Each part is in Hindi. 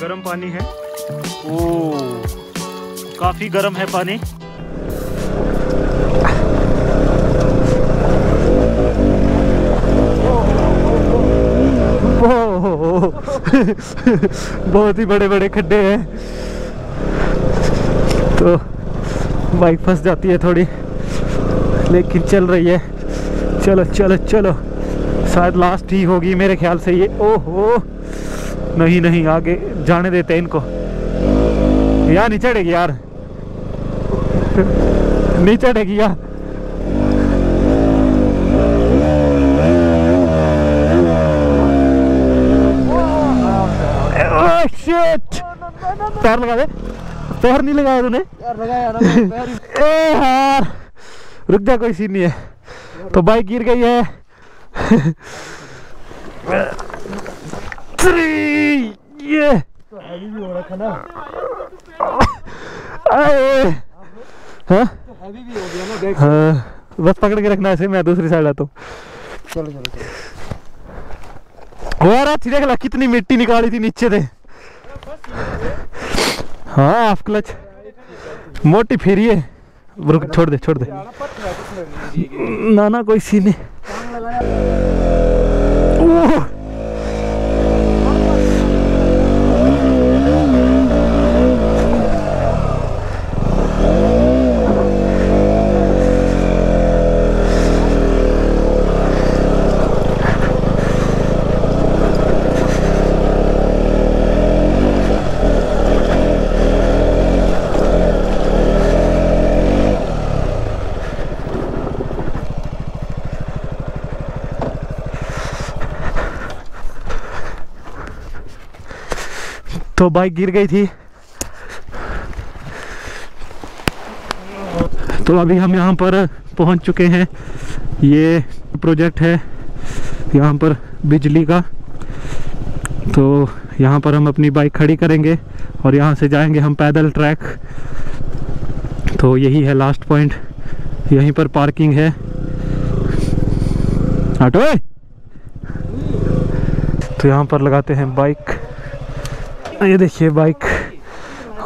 गर्म पानी है। ओ काफ़ी गर्म है पानी। बहुत ही बड़े बड़े खड्डे हैं। तो बाइक फंस जाती है थोड़ी, लेकिन चल रही है। चलो चलो चलो। शायद लास्ट ही होगी मेरे ख्याल से ये। ओहो। नहीं नहीं, आगे जाने देते इनको। यार नहीं चढ़ेगी यार। नहीं चढ़ेगी यार Oh, shit! पैर लगा दे पैर नहीं लगाया तूने? ए यार रुक जा कोई सीन नहीं है। तो बाइक गिर गई है। ये। तो हैवी भी हो रखा ना आए। हाँ? तो हैवी भी हो गया ना बैग हाँ बस पकड़ के रखना ऐसे मैं दूसरी साइड आता हूँ। चलो चलो चलो। अच्छी देख ला कितनी मिट्टी निकाली थी नीचे से। हाँ हाफ़ क्लच मोटी फेरी है। रुक, छोड़ दे छोड़ दे। ना ना, कोई सीन नहीं। तो बाइक गिर गई थी। तो अभी हम यहाँ पर पहुँच चुके हैं। ये प्रोजेक्ट है यहाँ पर बिजली का। तो यहाँ पर हम अपनी बाइक खड़ी करेंगे और यहाँ से जाएँगे हम पैदल ट्रैक तो यही है लास्ट पॉइंट यहीं पर पार्किंग है। ए! तो यहाँ पर लगाते हैं बाइक ये देखिए बाइक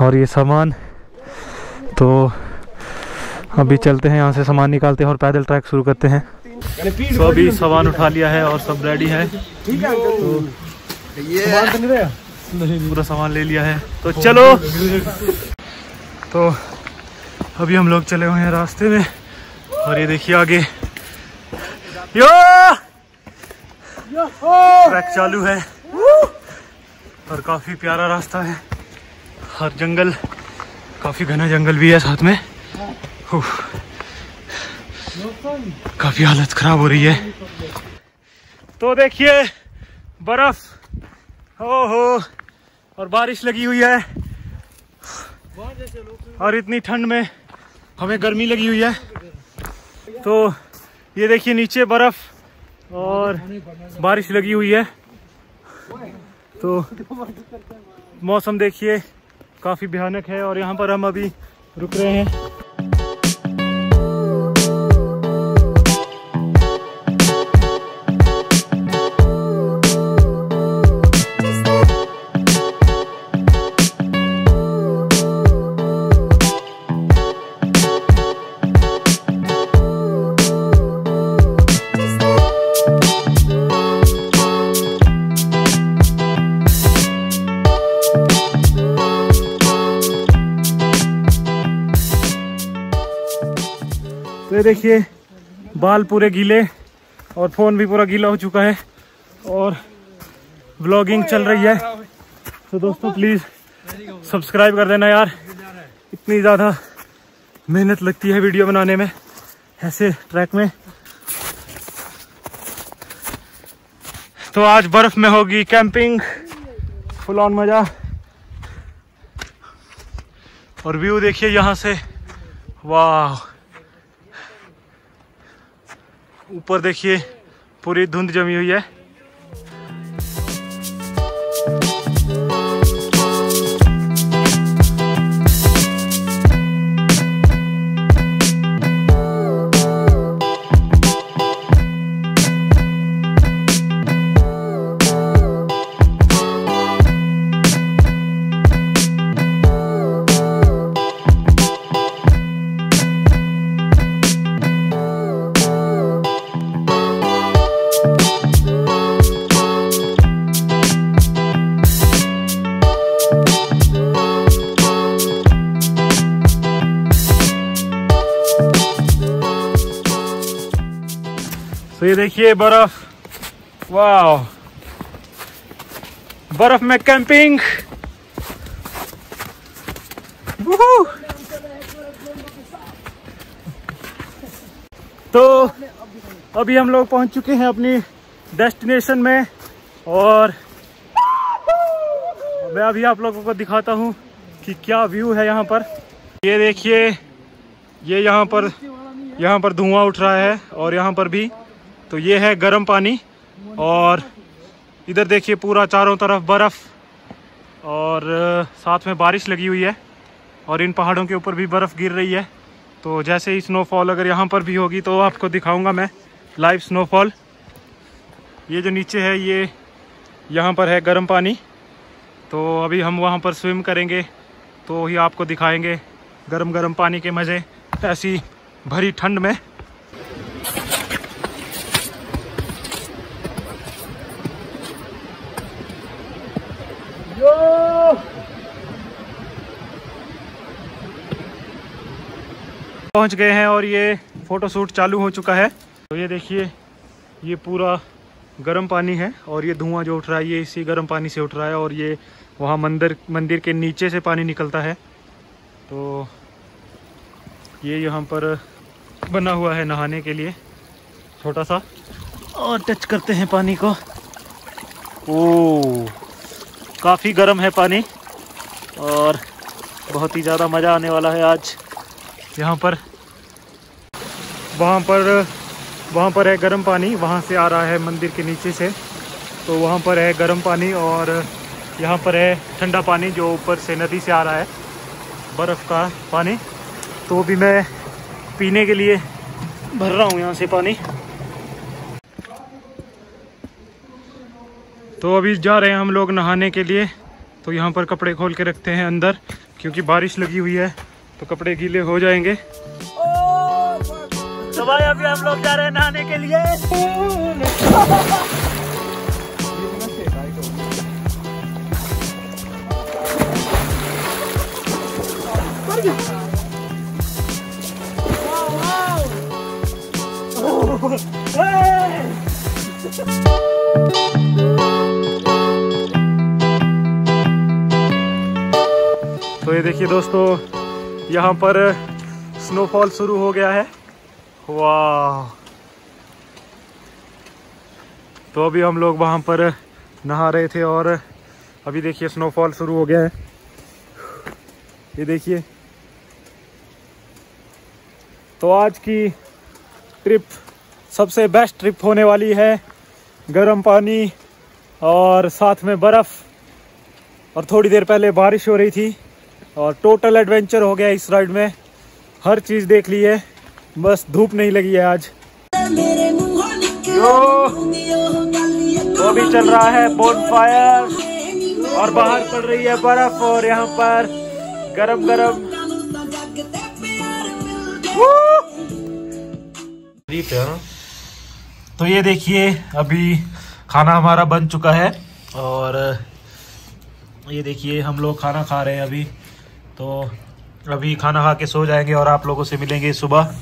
और ये सामान। तो अभी चलते हैं, यहाँ से सामान निकालते हैं और पैदल ट्रैक शुरू करते हैं। तो अभी सामान उठा लिया है और सब रेडी है। तो नहीं, पूरा सामान ले लिया है। तो चलो। तो अभी हम लोग चले हुए हैं रास्ते में। और ये देखिए आगे। यो! ट्रैक चालू है। और काफ़ी प्यारा रास्ता है। और जंगल, काफ़ी घना जंगल भी है साथ में। काफ़ी हालत खराब हो रही है। तो देखिए, बर्फ़, ओहो, और बारिश लगी हुई है। और इतनी ठंड में हमें गर्मी लगी हुई है। तो ये देखिए नीचे बर्फ़ और बारिश लगी हुई है। तो मौसम देखिए काफ़ी भयानक है और यहाँ पर हम अभी रुक रहे हैं। ये देखिए, बाल पूरे गीले और फ़ोन भी पूरा गीला हो चुका है और ब्लॉगिंग चल रही है। तो दोस्तों प्लीज़ सब्सक्राइब कर देना यार। इतनी ज़्यादा मेहनत लगती है वीडियो बनाने में, ऐसे ट्रैक में। तो आज बर्फ़ में होगी कैंपिंग फुल ऑन मज़ा। और व्यू देखिए यहाँ से। वाह। ऊपर देखिए पूरी धुंध जमी हुई है। तो ये देखिए बर्फ़। वाह बर्फ़ में कैंपिंग। तो अभी हम लोग पहुँच चुके हैं अपनी डेस्टिनेशन में और मैं अभी आप लोगों को दिखाता हूँ कि क्या व्यू है यहाँ पर। ये देखिए, ये यहाँ पर यहाँ पर धुआँ उठ रहा है और यहाँ पर भी तो ये है गर्म पानी और इधर देखिए पूरा चारों तरफ़ बर्फ़ और साथ में बारिश लगी हुई है और इन पहाड़ों के ऊपर भी बर्फ़ गिर रही है। तो जैसे ही स्नोफॉल अगर यहाँ पर भी होगी तो आपको दिखाऊँगा मैं लाइव स्नोफॉल ये जो नीचे है, ये यहाँ पर है गर्म पानी। तो अभी हम वहाँ पर स्विम करेंगे तो ही आपको दिखाएँगे गर्म गर्म पानी के मज़े ऐसी भरी ठंड में। पहुँच गए हैं और ये फ़ोटो शूट चालू हो चुका है। तो ये देखिए, ये पूरा गर्म पानी है और ये धुआँ जो उठ रहा है, ये इसी गर्म पानी से उठ रहा है और ये वहाँ मंदिर मंदिर के नीचे से पानी निकलता है। तो ये यहाँ पर बना हुआ है नहाने के लिए, छोटा सा। और टच करते हैं पानी को। ओ काफ़ी गर्म है पानी और बहुत ही ज़्यादा मज़ा आने वाला है आज। यहाँ पर वहाँ पर वहाँ पर है गर्म पानी, वहाँ से आ रहा है मंदिर के नीचे से। तो वहाँ पर है गर्म पानी और यहाँ पर है ठंडा पानी जो ऊपर से नदी से आ रहा है, बर्फ़ का पानी। तो भी मैं पीने के लिए भर रहा हूँ यहाँ से पानी। तो अभी जा रहे हैं हम लोग नहाने के लिए। तो यहाँ पर कपड़े खोल के रखते हैं अंदर, क्योंकि बारिश लगी हुई है। तो कपड़े गीले हो जाएँगे। तो भाई अभी हम लोग जा रहे हैं नहाने के लिए। तो ये देखिए दोस्तों यहाँ पर स्नोफॉल शुरू हो गया है। वाह। तो अभी हम लोग वहाँ पर नहा रहे थे और अभी देखिए स्नोफॉल शुरू हो गया है। ये देखिए। तो आज की ट्रिप सबसे बेस्ट ट्रिप होने वाली है गर्म पानी और साथ में बर्फ़। और थोड़ी देर पहले बारिश हो रही थी। और टोटल एडवेंचर हो गया इस राइड में। हर चीज़ देख ली है। बस धूप नहीं लगी है आज। तो अभी चल रहा है बोन फायर और बाहर पड़ रही है बर्फ़ और यहाँ पर गरम गरम तो ये देखिए अभी खाना हमारा बन चुका है। और ये देखिए हम लोग खाना खा रहे हैं अभी। तो अभी खाना खा के सो जाएँगे और आप लोगों से मिलेंगे सुबह।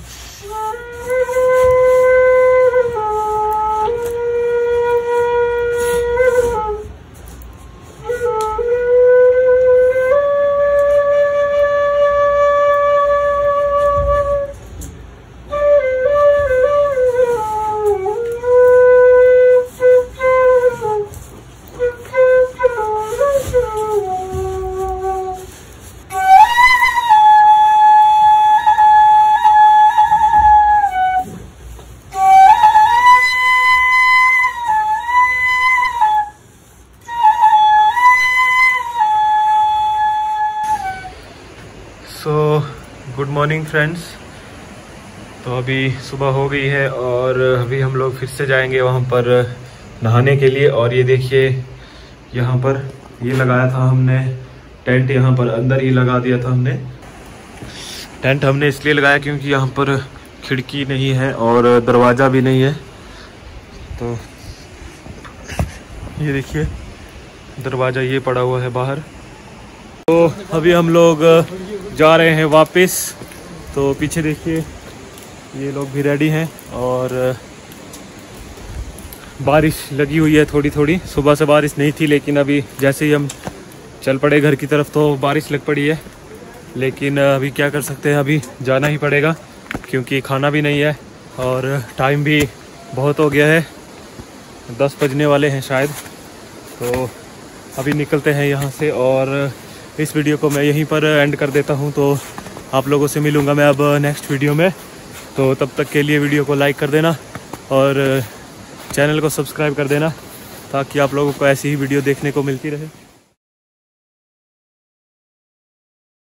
मॉर्निंग फ्रेंड्स तो अभी सुबह हो गई है और अभी हम लोग फिर से जाएँगे वहाँ पर नहाने के लिए। और ये देखिए, यहाँ पर ये लगाया था हमने टेंट, यहाँ पर अंदर ही लगा दिया था हमने। टेंट हमने इसलिए लगाया क्योंकि यहाँ पर खिड़की नहीं है और दरवाज़ा भी नहीं है। तो ये देखिए, दरवाज़ा ये पड़ा हुआ है बाहर। तो अभी हम लोग जा रहे हैं वापस। तो पीछे देखिए, ये लोग भी रेडी हैं और, बारिश लगी हुई है थोड़ी थोड़ी सुबह से बारिश नहीं थी, लेकिन अभी जैसे ही हम चल पड़े घर की तरफ़ तो बारिश लग पड़ी है। लेकिन, अभी क्या कर सकते हैं, अभी जाना ही पड़ेगा, क्योंकि खाना भी नहीं है और टाइम भी बहुत हो गया है। दस बजने वाले हैं शायद। तो अभी निकलते हैं यहाँ से और इस वीडियो को मैं यहीं पर एंड कर देता हूँ। तो आप लोगों से मिलूँगा मैं अब नेक्स्ट वीडियो में। तो तब तक के लिए वीडियो को लाइक कर देना और चैनल को सब्सक्राइब कर देना ताकि आप लोगों को ऐसी ही वीडियो देखने को मिलती रहे।